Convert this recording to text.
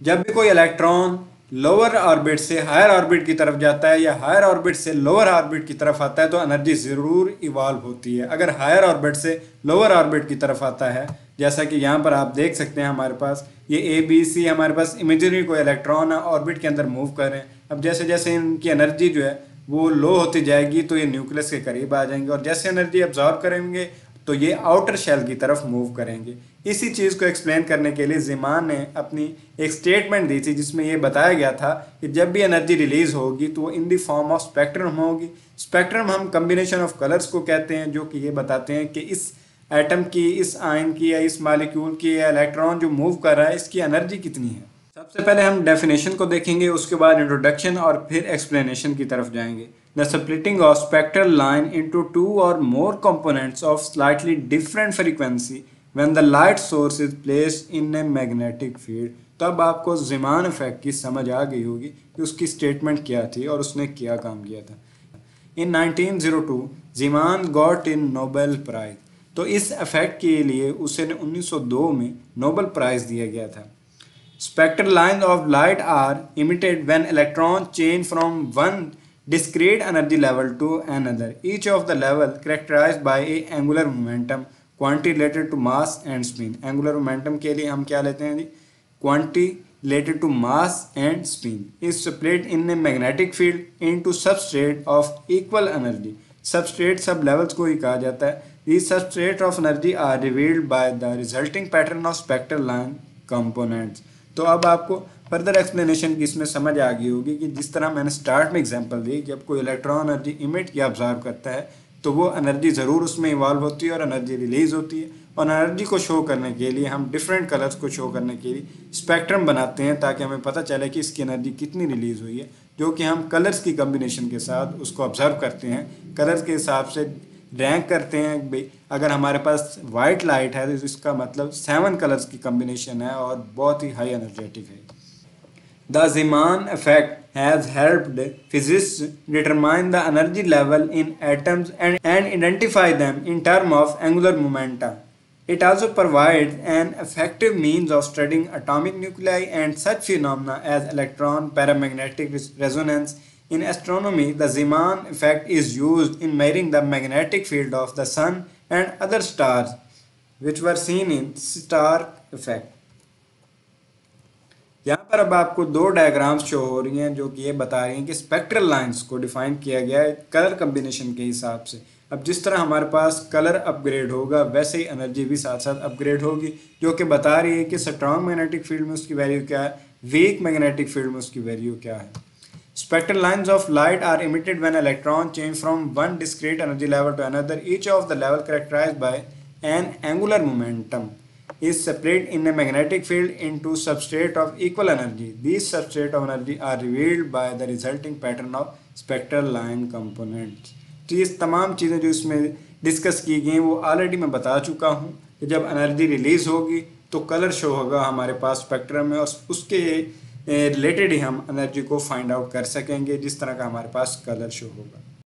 जब भी कोई इलेक्ट्रॉन लोअर ऑर्बिट से हायर ऑर्बिट की तरफ़ जाता है या हायर ऑर्बिट से लोअर ऑर्बिट की तरफ़ आता है तो एनर्जी ज़रूर इवॉल्व होती है। अगर हायर ऑर्बिट से लोअर ऑर्बिट की तरफ़ आता है, जैसा कि यहाँ पर आप देख सकते हैं हमारे पास, ये ए बी सी हमारे पास इमेजरी कोई इलेक्ट्रॉन ऑर्बिट के अंदर मूव कर रहे हैं। अब जैसे जैसे इनकी एनर्जी जो है, वो लो होती जाएगी तो ये न्यूक्लियस के करीब आ जाएँगे। और जैसे एनर्जी अब्जॉर्व करेंगे तो ये आउटर शेल की तरफ़ मूव करेंगे। इसी चीज़ को एक्सप्लेन करने के लिए जिमान ने अपनी एक स्टेटमेंट दी थी, जिसमें ये बताया गया था कि जब भी एनर्जी रिलीज़ होगी तो वो in the form of spectrum होगी। स्पेक्ट्रम हम कम्बिनेशन ऑफ़ कलर्स को कहते हैं, जो कि ये बताते हैं कि इस एटम की, इस आयन की, या इस मालिक्यूल की, या इलेक्ट्रॉन जो मूव कर रहा है, इसकी एनर्जी कितनी है। सबसे पहले हम डेफिनेशन को देखेंगे, उसके बाद इंट्रोडक्शन और फिर एक्सप्लेनेशन की तरफ़ जाएँगे। The splitting of spectral line into two और more components of slightly different frequency when the light source is placed in a magnetic field तब आपको जिमान इफ़ेक्ट की समझ आ गई होगी कि उसकी स्टेटमेंट क्या थी और उसने क्या काम किया था। इन 1902 जिमान गॉट इन नोबेल प्राइज तो इस इफ़ेक्ट के लिए उसे 1902 में नोबेल प्राइज दिया गया था। Spectral line of light are emitted when electron change from one discrete energy level to another. Each of the level characterized by a angular momentum quantity related to mass and spin. Angular momentum के लिए हम क्या लेते हैं जी quantity related to mass and spin is split in a magnetic field into substrate of equal energy. Substrate सब levels को ही कहा जाता है. These substrate of energy are revealed by the resulting pattern of spectral line components. तो अब आपको further explanation की इसमें समझ आ गई होगी कि जिस तरह मैंने स्टार्ट में एग्जांपल दी जब कोई इलेक्ट्रॉन एनर्जी इमिट या ऑब्ज़र्व करता है तो वो एनर्जी ज़रूर उसमें इवॉल्व होती है और एनर्जी रिलीज़ होती है। और एनर्जी को शो करने के लिए, हम डिफरेंट कलर्स को शो करने के लिए स्पेक्ट्रम बनाते हैं ताकि हमें पता चले कि इसकी एनर्जी कितनी रिलीज़ हुई है, जो कि हम कलर्स की कम्बिनेशन के साथ उसको ऑब्ज़र्व करते हैं। कलर्स के हिसाब से रैंक करते हैं भाई, अगर हमारे पास वाइट लाइट है तो इसका मतलब सेवन कलर्स की कम्बिनेशन है और बहुत ही हाई एनर्जेटिक है। The Zeeman effect has helped physicists determine the energy level in atoms and, and identify them in terms of angular momentum. It also provides an effective means of studying atomic nuclei and such phenomena as electron paramagnetic resonance. In astronomy, the Zeeman effect is used in measuring the magnetic field of the Sun and other stars, which were seen in star effect. यहाँ पर अब आपको दो diagrams show हो रही हैं जो कि ये बता रही हैं कि स्पेक्ट्रल लाइंस को डिफाइन किया गया है कलर कम्बिनेशन के हिसाब से अब जिस तरह हमारे पास कलर अपग्रेड होगा, वैसे ही एनर्जी भी साथ साथ अपग्रेड होगी, जो कि बता रही है कि स्ट्रॉन्ग मैग्नेटिक फ़ील्ड में उसकी वैल्यू क्या है वीक मैग्नेटिक फ़ील्ड में उसकी वैल्यू क्या है spectral lines of light are emitted when electrons change from one discrete energy level to another. Each of the level characterized by an angular momentum is separate in a magnetic field into substrate of equal energy. These substrate of energy are revealed by the resulting pattern of spectral line components. तो ये तमाम चीज़ें जो इसमें discuss की गई हैं वो ऑलरेडी मैं बता चुका हूँ कि जब एनर्जी रिलीज़ होगी तो कलर शो होगा हमारे पास स्पेक्ट्रम में और उसके रिलेटेड ही हम एनर्जी को फाइंड आउट कर सकेंगे जिस तरह का हमारे पास कलर शो होगा